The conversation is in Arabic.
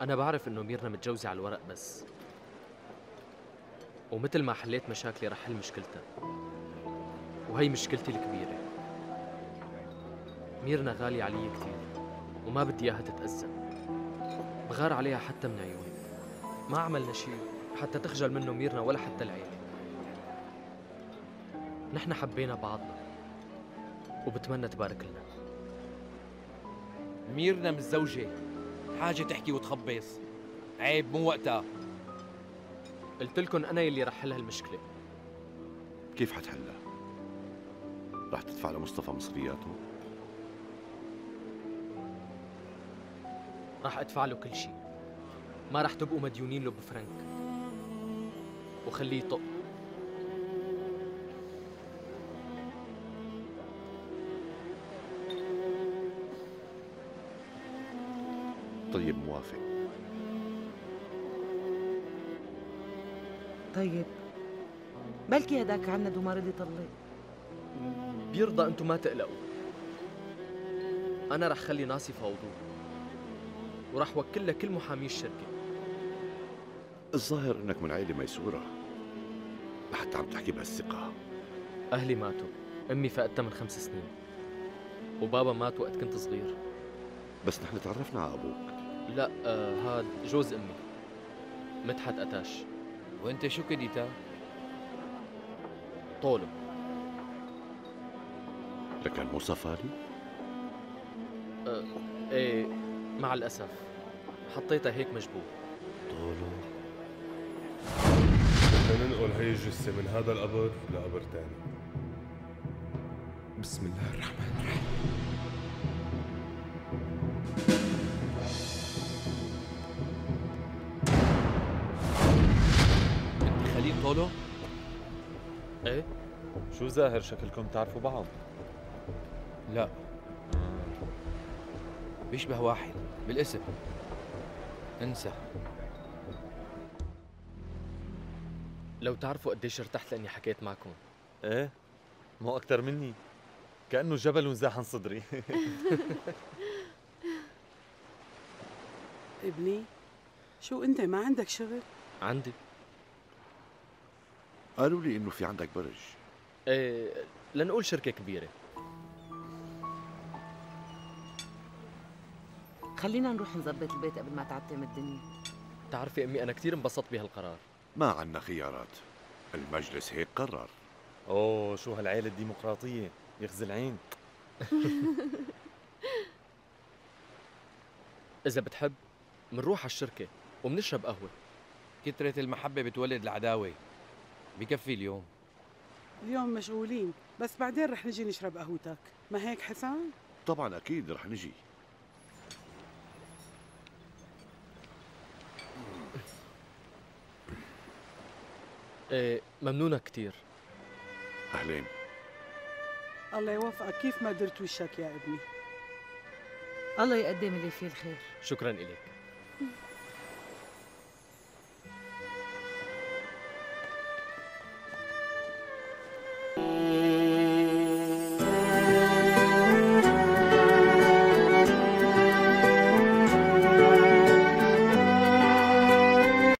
أنا بعرف إنه ميرنا متجوزة على الورق بس. ومثل ما حليت مشاكلي رح حل مشكلتها. وهي مشكلتي الكبيرة. ميرنا غالية علي كثير وما بدي إياها تتأذى. بغار عليها حتى من عيوني. ما عملنا شيء حتى تخجل منه ميرنا ولا حتى العيلة. نحن حبينا بعضنا وبتمنى تبارك لنا. ميرنا متزوجة. حاجة تحكي وتخبص. عيب مو وقتها. قلت لكم أنا يلي رح حل هالمشكلة. كيف حتحلها؟ رح تدفع لمصطفى مصرياته؟ رح أدفع له كل شيء ما رح تبقوا مديونين له بفرنك. وخليه يطق. طيب موافق. طيب. بلكي هداك عند وما رضي يطلق بيرضى أنتم ما تقلقوا. أنا رح خلي ناس يفاوضوه ورح وكل لكل محامي الشركة. الظاهر إنك من عائلة ميسورة. لحتى عم تحكي بهالثقة. أهلي ماتوا. أمي فقدتها من خمس سنين. وبابا مات وقت كنت صغير. بس نحن تعرفنا على أبوك. لا آه هاد جوز أمي. مدحت أتاش. وأنت شو كديتا؟ طولو لكن مو صفاري؟ آه إيه مع الأسف. حطيتها هيك مجبور طولو. بدنا ننقل هي الجثة من هذا القبر لقبر تاني. بسم الله الرحمن الرحيم. طولو؟ إيه شو ظاهر شكلكم تعرفوا بعض؟ لا. بيشبه واحد. بالاسم. انسى. لو تعرفوا قديش ارتحت لأني حكيت معكم. إيه؟ مو أكثر مني. كأنه جبل ونزاح عن صدري. ابني شو أنت؟ ما عندك شغل؟ عندي. قالوا لي إنه في عندك برج. إيه لنقول شركة كبيرة. خلينا نروح نظبط البيت قبل ما تعتم الدنيا. بتعرفي أمي أنا كثير انبسطت بهالقرار. ما عنا خيارات. المجلس هيك قرر. أوه شو هالعيلة الديمقراطية؟ يخزي العين. إذا بتحب منروح على الشركة ومنشرب قهوة. كترة المحبة بتولد العداوة. بكفي اليوم. اليوم مشغولين بس بعدين رح نجي نشرب قهوتك. ما هيك حسن؟ طبعا أكيد رح نجي. إيه ممنونة كثير أهلين. الله يوفقك. كيف ما درت وشك يا ابني؟ الله يقدم اللي فيه الخير. شكرا إليك.